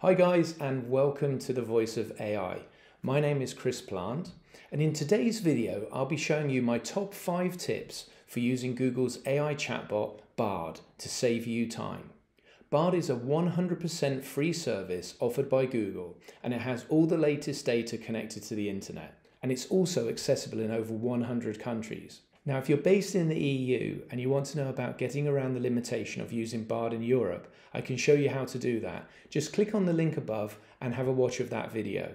Hi guys and welcome to the Voice of AI. My name is Chris Plant and in today's video I'll be showing you my top 5 tips for using Google's AI chatbot Bard to save you time. Bard is a 100% free service offered by Google and it has all the latest data connected to the internet and it's also accessible in over 100 countries. Now, if you're based in the EU and you want to know about getting around the limitation of using Bard in Europe, I can show you how to do that. Just click on the link above and have a watch of that video.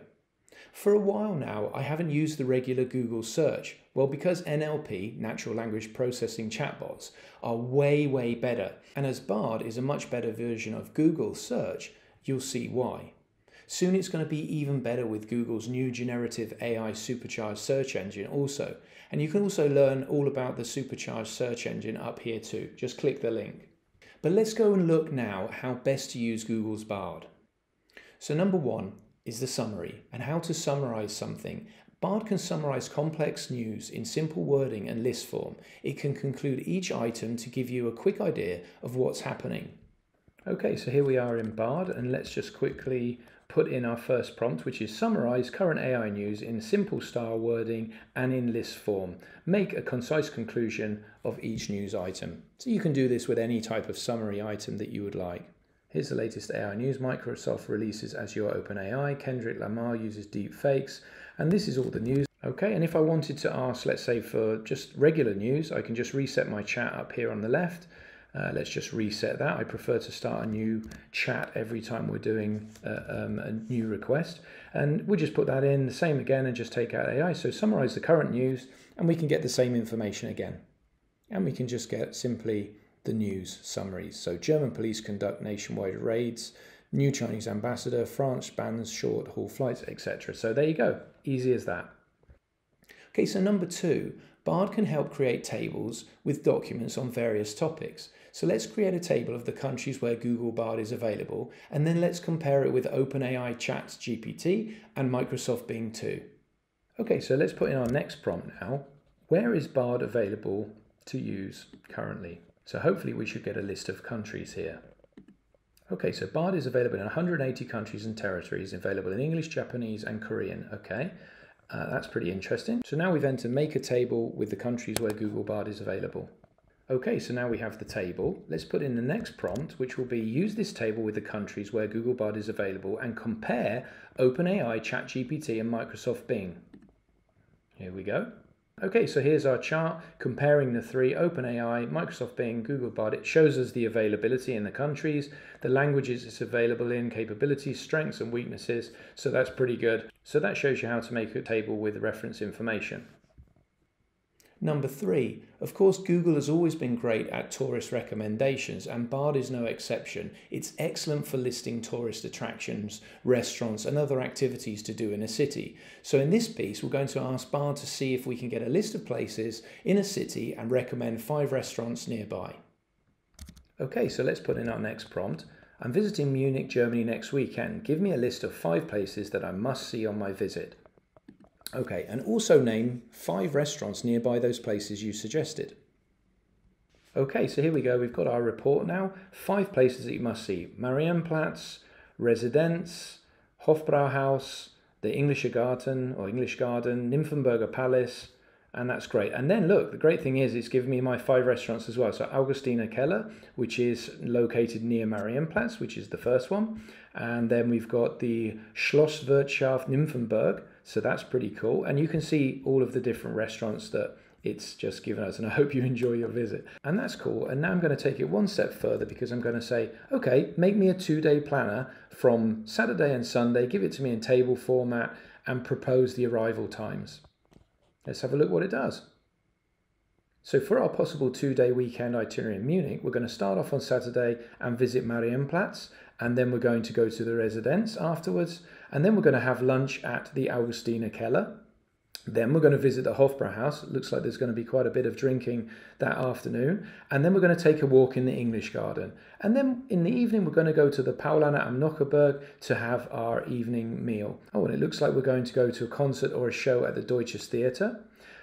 For a while now, I haven't used the regular Google search. Well, because NLP, natural language processing chatbots, are way, way better. And as Bard is a much better version of Google search, you'll see why. Soon it's going to be even better with Google's new generative AI supercharged search engine also. And you can also learn all about the supercharged search engine up here too. Just click the link. But let's go and look now how best to use Google's Bard. So number one is the summary and how to summarize something. Bard can summarize complex news in simple wording and list form. It can conclude each item to give you a quick idea of what's happening. Okay, so here we are in Bard and let's just quickly put in our first prompt, which is summarize current AI news in simple style wording and in list form. Make a concise conclusion of each news item. So you can do this with any type of summary item that you would like. Here's the latest AI news. Microsoft releases Azure OpenAI. Kendrick Lamar uses deep fakes. And this is all the news. Okay, and if I wanted to ask, let's say for just regular news, I can just reset my chat up here on the left uh, let's just reset that. I prefer to start a new chat every time we're doing uh, um, a new request. And we'll just put that in the same again and just take out AI. So summarize the current news and we can get the same information again. And we can just get simply the news summaries. So German police conduct nationwide raids, new Chinese ambassador, France bans short haul flights, etc. So there you go. Easy as that. Okay, so number two, Bard can help create tables with documents on various topics. So let's create a table of the countries where Google Bard is available, and then let's compare it with OpenAI Chat GPT and Microsoft Bing 2. Okay, so let's put in our next prompt now. Where is Bard available to use currently? So hopefully we should get a list of countries here. Okay, so Bard is available in 180 countries and territories, available in English, Japanese, and Korean. Okay, uh, that's pretty interesting. So now we've entered make a table with the countries where Google Bard is available. Okay, so now we have the table. Let's put in the next prompt, which will be use this table with the countries where Google Bard is available and compare OpenAI, ChatGPT, and Microsoft Bing. Here we go. Okay, so here's our chart comparing the three OpenAI, Microsoft Bing, Google Bard. It shows us the availability in the countries, the languages it's available in, capabilities, strengths, and weaknesses. So that's pretty good. So that shows you how to make a table with reference information. Number three, of course, Google has always been great at tourist recommendations, and Bard is no exception. It's excellent for listing tourist attractions, restaurants, and other activities to do in a city. So, in this piece, we're going to ask Bard to see if we can get a list of places in a city and recommend five restaurants nearby. Okay, so let's put in our next prompt. I'm visiting Munich, Germany next weekend. Give me a list of five places that I must see on my visit. Okay, and also name five restaurants nearby those places you suggested. Okay, so here we go. We've got our report now. Five places that you must see. Marienplatz, Residenz, Hofbrauhaus, the Englischer Garten or English Garden, Nymphenburger Palace, and that's great. And then look, the great thing is it's given me my five restaurants as well. So Augustiner Keller, which is located near Marienplatz, which is the first one. And then we've got the Schloss Schlosswirtschaft Nymphenburg, so that's pretty cool. And you can see all of the different restaurants that it's just given us. And I hope you enjoy your visit. And that's cool. And now I'm going to take it one step further because I'm going to say, okay, make me a two day planner from Saturday and Sunday, give it to me in table format, and propose the arrival times. Let's have a look what it does. So for our possible two-day weekend itinerary in Munich, we're going to start off on Saturday and visit Marienplatz, and then we're going to go to the Residenz afterwards, and then we're going to have lunch at the Augustiner Keller. Then we're going to visit the Hofbrauhaus. It looks like there's going to be quite a bit of drinking that afternoon. And then we're going to take a walk in the English Garden. And then in the evening, we're going to go to the Paulaner am Nockherberg to have our evening meal. Oh, and it looks like we're going to go to a concert or a show at the Deutsches Theater.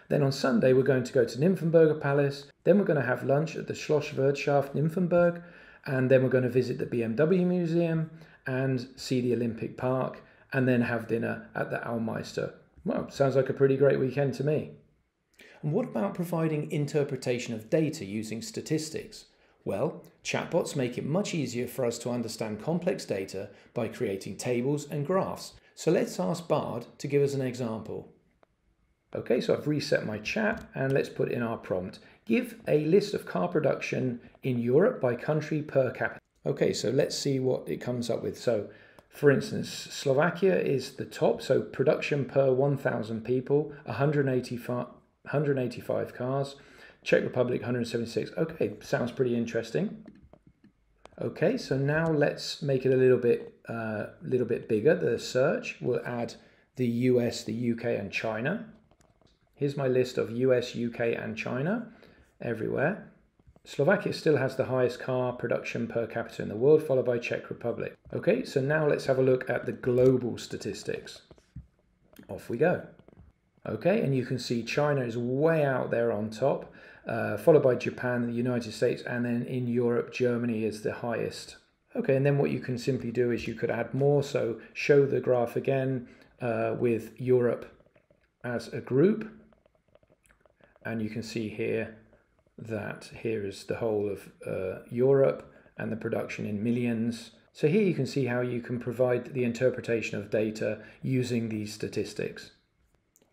Then on Sunday, we're going to go to Nymphenburger Palace. Then we're going to have lunch at the Schlosswirtschaft Nymphenburg. And then we're going to visit the BMW Museum and see the Olympic Park and then have dinner at the Almeister. Well, sounds like a pretty great weekend to me. And what about providing interpretation of data using statistics? Well, chatbots make it much easier for us to understand complex data by creating tables and graphs. So let's ask Bard to give us an example. Okay, so I've reset my chat and let's put in our prompt. Give a list of car production in Europe by country per capita. Okay, so let's see what it comes up with. So for instance, Slovakia is the top, so production per 1,000 people, 185, 185 cars. Czech Republic 176. Okay, sounds pretty interesting. Okay, so now let's make it a little bit uh, little bit bigger. The search will add the US, the UK, and China. Here's my list of US, UK, and China everywhere. Slovakia still has the highest car production per capita in the world, followed by Czech Republic. Okay, so now let's have a look at the global statistics. Off we go. Okay, and you can see China is way out there on top uh, followed by Japan, the United States, and then in Europe, Germany is the highest. Okay, and then what you can simply do is you could add more. So show the graph again uh, with Europe as a group. And you can see here that here is the whole of uh, Europe and the production in millions. So here you can see how you can provide the interpretation of data using these statistics.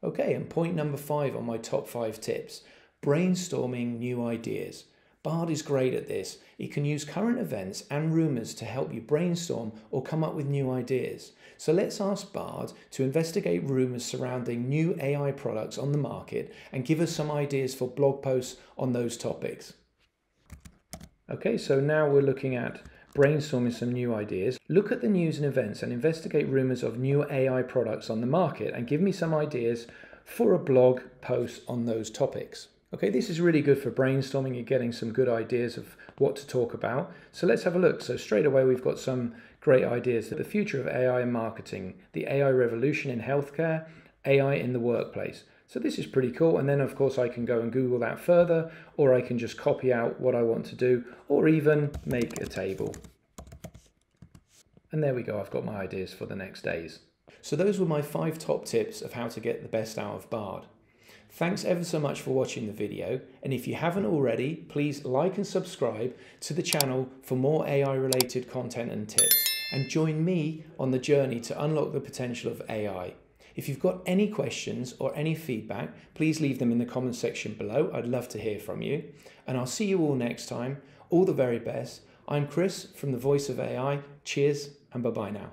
Okay, and point number five on my top five tips brainstorming new ideas. Bard is great at this. It can use current events and rumours to help you brainstorm or come up with new ideas. So let's ask Bard to investigate rumours surrounding new AI products on the market and give us some ideas for blog posts on those topics. Okay, so now we're looking at brainstorming some new ideas. Look at the news and events and investigate rumours of new AI products on the market and give me some ideas for a blog post on those topics. Okay, this is really good for brainstorming and getting some good ideas of what to talk about. So let's have a look. So straight away, we've got some great ideas. The future of AI in marketing, the AI revolution in healthcare, AI in the workplace. So this is pretty cool. And then of course I can go and Google that further, or I can just copy out what I want to do, or even make a table. And there we go, I've got my ideas for the next days. So those were my five top tips of how to get the best out of Bard. Thanks ever so much for watching the video and if you haven't already please like and subscribe to the channel for more AI related content and tips and join me on the journey to unlock the potential of AI. If you've got any questions or any feedback please leave them in the comment section below. I'd love to hear from you and I'll see you all next time. All the very best. I'm Chris from the Voice of AI cheers and bye bye now